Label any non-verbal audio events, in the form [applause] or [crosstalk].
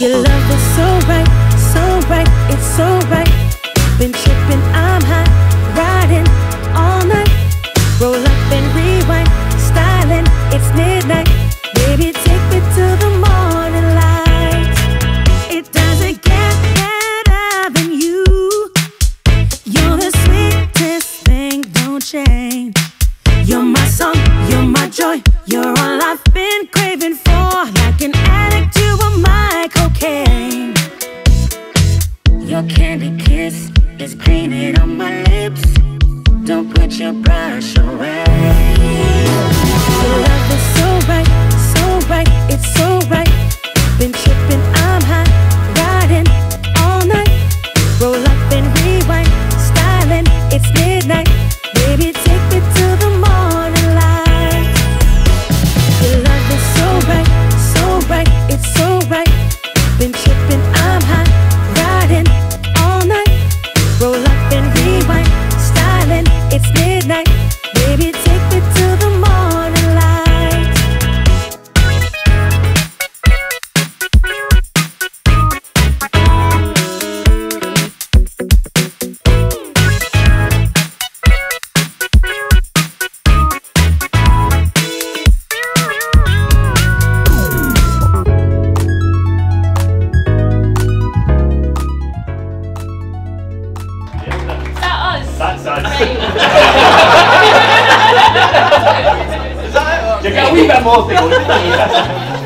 Your love is so right, so right, it's so right. Been tripping, your candy kiss. Is painted on my lips. Don't put your brush away. us. That's us. Right. Is that, okay. You've got a wee bit more to go. [laughs]